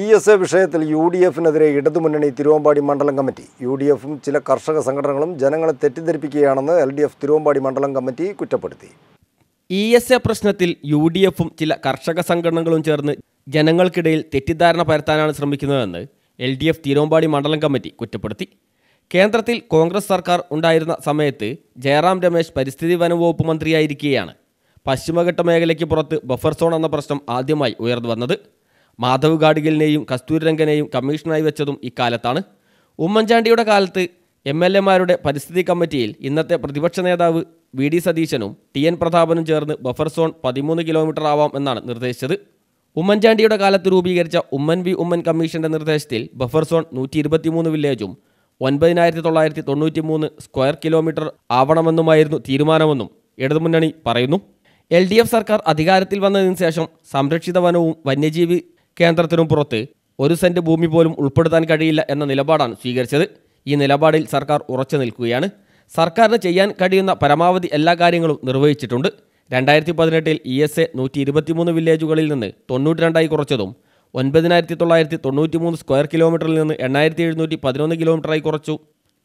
E S A വിഷയത്തിൽ U D എഫിനെതിരെ ഇടതുമുന്നണി തിരുവമ്പാടി മണ്ഡലം കമ്മിറ്റി. യു ഡി എഫും ചില കർഷക സംഘടനകളും ജനങ്ങളെ തെറ്റിദ്ധരിപ്പിക്കുകയാണെന്ന് എൽ ഡി എഫ് തിരുവമ്പാടി മണ്ഡലം കമ്മിറ്റി കുറ്റപ്പെടുത്തി. ഇ എസ് എ പ്രശ്നത്തിൽ യു ഡി എഫും ചില കർഷക സംഘടനകളും ചേർന്ന് ജനങ്ങൾക്കിടയിൽ തെറ്റിദ്ധാരണ പരത്താനാണ് ശ്രമിക്കുന്നതെന്ന് എൽ ഡി എഫ് തിരുവമ്പാടി മണ്ഡലം കമ്മിറ്റി കുറ്റപ്പെടുത്തി. കേന്ദ്രത്തിൽ കോൺഗ്രസ് സർക്കാർ ഉണ്ടായിരുന്ന സമയത്ത് ജയറാം രമേശ് പരിസ്ഥിതി വനംവകുപ്പ് മന്ത്രിയായിരിക്കുകയാണ്. പശ്ചിമഘട്ട മേഖലയ്ക്ക് പുറത്ത് ബഫർ സോൺ എന്ന പ്രശ്നം ആദ്യമായി ഉയർന്നു വന്നത്. മാധവ് ഗാഡ്ഗിലിനെയും കസ്തൂരിരംഗനെയും കമ്മീഷണറായി വെച്ചതും ഇക്കാലത്താണ്. ഉമ്മൻചാണ്ടിയുടെ കാലത്ത് എം എൽ എമാരുടെ പരിസ്ഥിതി കമ്മിറ്റിയിൽ ഇന്നത്തെ പ്രതിപക്ഷ നേതാവ് വി ഡി സതീശനും ടി എൻ പ്രതാപനും ചേർന്ന് ബഫർ സോൺ പതിമൂന്ന് കിലോമീറ്റർ ആവാം എന്നാണ് നിർദ്ദേശിച്ചത്. ഉമ്മൻചാണ്ടിയുടെ കാലത്ത് രൂപീകരിച്ച ഉമ്മൻ വി ഉമ്മൻ കമ്മീഷന്റെ നിർദ്ദേശത്തിൽ ബഫർ സോൺ നൂറ്റി ഇരുപത്തിമൂന്ന് വില്ലേജും ഒൻപതിനായിരത്തി തൊള്ളായിരത്തി തൊണ്ണൂറ്റി മൂന്ന് സ്ക്വയർ കിലോമീറ്റർ ആവണമെന്നുമായിരുന്നു തീരുമാനമെന്നും ഇടതുമുന്നണി പറയുന്നു. എൽ ഡി എഫ് സർക്കാർ അധികാരത്തിൽ വന്നതിന് ശേഷം സംരക്ഷിത വനവും വന്യജീവി കേന്ദ്രത്തിനും പുറത്ത് ഒരു സെന്റ് ഭൂമി പോലും ഉൾപ്പെടുത്താൻ കഴിയില്ല എന്ന നിലപാടാണ് സ്വീകരിച്ചത്. ഈ നിലപാടിൽ സർക്കാർ ഉറച്ചു നിൽക്കുകയാണ്. സർക്കാരിന് ചെയ്യാൻ കഴിയുന്ന പരമാവധി എല്ലാ കാര്യങ്ങളും നിർവഹിച്ചിട്ടുണ്ട്. രണ്ടായിരത്തി പതിനെട്ടിൽ ഇ എസ് എ നൂറ്റി ഇരുപത്തിമൂന്ന് വില്ലേജുകളിൽ നിന്ന് തൊണ്ണൂറ്റി രണ്ടായി കുറച്ചതും ഒൻപതിനായിരത്തി തൊള്ളായിരത്തി തൊണ്ണൂറ്റി മൂന്ന് സ്ക്വയർ കിലോമീറ്ററിൽ നിന്ന് എണ്ണായിരത്തി എഴുന്നൂറ്റി പതിനൊന്ന് കിലോമീറ്ററായി കുറച്ചു.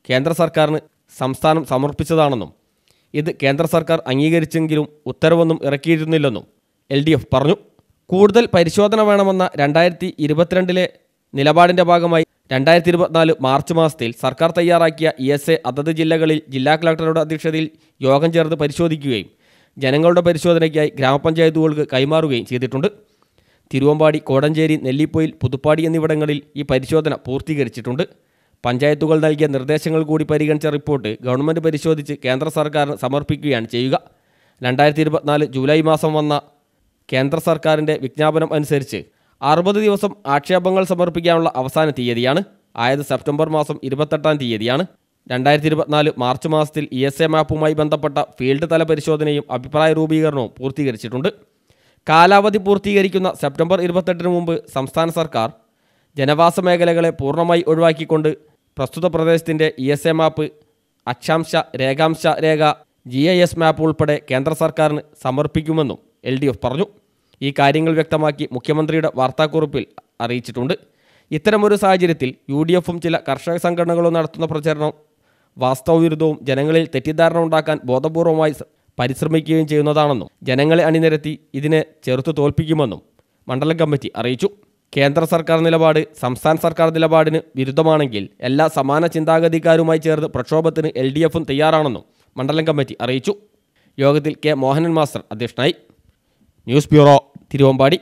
കേന്ദ്ര സർക്കാരിന് സംസ്ഥാനം സമർപ്പിച്ചതാണെന്നും ഇത് കേന്ദ്ര സർക്കാർ അംഗീകരിച്ചെങ്കിലും ഉത്തരവൊന്നും ഇറക്കിയിരുന്നില്ലെന്നും എൽ പറഞ്ഞു. കൂടുതൽ പരിശോധന വേണമെന്ന രണ്ടായിരത്തി ഇരുപത്തിരണ്ടിലെ നിലപാടിന്റെ ഭാഗമായി രണ്ടായിരത്തി ഇരുപത്തിനാല് മാർച്ച് മാസത്തിൽ സർക്കാർ തയ്യാറാക്കിയ ഇ എസ് എ അതത് ജില്ലകളിൽ ജില്ലാ കളക്ടറുടെ അധ്യക്ഷതയിൽ യോഗം ചേർന്ന് പരിശോധിക്കുകയും ജനങ്ങളുടെ പരിശോധനയ്ക്കായി ഗ്രാമപഞ്ചായത്തുകൾക്ക് കൈമാറുകയും ചെയ്തിട്ടുണ്ട്. തിരുവമ്പാടി കോടഞ്ചേരി നെല്ലിപ്പൊയിൽ പുതുപ്പാടി എന്നിവിടങ്ങളിൽ ഈ പരിശോധന പൂർത്തീകരിച്ചിട്ടുണ്ട്. പഞ്ചായത്തുകൾ നൽകിയ നിർദ്ദേശങ്ങൾ കൂടി പരിഗണിച്ച റിപ്പോർട്ട് ഗവൺമെന്റ് പരിശോധിച്ച് കേന്ദ്ര സർക്കാരിന് സമർപ്പിക്കുകയാണ് ചെയ്യുക. രണ്ടായിരത്തി ജൂലൈ മാസം വന്ന കേന്ദ്ര സർക്കാരിന്റെ വിജ്ഞാപനം അനുസരിച്ച് അറുപത് ദിവസം ആക്ഷേപങ്ങൾ സമർപ്പിക്കാനുള്ള അവസാന തീയതിയാണ്. ആയത് സെപ്റ്റംബർ മാസം ഇരുപത്തെട്ടാം തീയതിയാണ്. രണ്ടായിരത്തി ഇരുപത്തിനാല് മാർച്ച് മാസത്തിൽ ഇ എസ് എ മാപ്പുമായി ബന്ധപ്പെട്ട ഫീൽഡ് തല പരിശോധനയും അഭിപ്രായ രൂപീകരണവും പൂർത്തീകരിച്ചിട്ടുണ്ട്. കാലാവധി പൂർത്തീകരിക്കുന്ന സെപ്റ്റംബർ ഇരുപത്തെട്ടിന് മുമ്പ് സംസ്ഥാന സർക്കാർ ജനവാസ മേഖലകളെ പൂർണമായി ഒഴിവാക്കിക്കൊണ്ട് പ്രസ്തുത പ്രദേശത്തിന്റെ ഇ എസ് എ മാപ്പ് അക്ഷാംശ രേഖാംശ രേഖ ജി ഐ എസ് മാപ്പ് ഉൾപ്പെടെ കേന്ദ്ര സർക്കാരിന് സമർപ്പിക്കുമെന്നും എൽ ഡി എഫ് പറഞ്ഞു. ഈ കാര്യങ്ങൾ വ്യക്തമാക്കി മുഖ്യമന്ത്രിയുടെ വാർത്താക്കുറിപ്പിൽ അറിയിച്ചിട്ടുണ്ട്. ഇത്തരമൊരു സാഹചര്യത്തിൽ യു ഡി എഫും ചില കർഷക സംഘടനകളും നടത്തുന്ന പ്രചരണം വാസ്തവവിരുദ്ധവും ജനങ്ങളിൽ തെറ്റിദ്ധാരണ ഉണ്ടാക്കാൻ ബോധപൂർവമായി പരിശ്രമിക്കുകയും ചെയ്യുന്നതാണെന്നും ജനങ്ങളെ അണിനിരത്തി ഇതിനെ ചെറുത്തു തോൽപ്പിക്കുമെന്നും മണ്ഡലം കമ്മിറ്റി അറിയിച്ചു. കേന്ദ്ര സർക്കാർ നിലപാട് സംസ്ഥാന സർക്കാർ നിലപാടിന് വിരുദ്ധമാണെങ്കിൽ എല്ലാ സമാന ചിന്താഗതിക്കാരുമായി ചേർന്ന് പ്രക്ഷോഭത്തിന് എൽ ഡി എഫും തയ്യാറാണെന്നും മണ്ഡലം കമ്മിറ്റി അറിയിച്ചു. യോഗത്തിൽ കെ മോഹനൻ മാസ്റ്റർ അധ്യക്ഷനായി. News bureau Thiruvambady.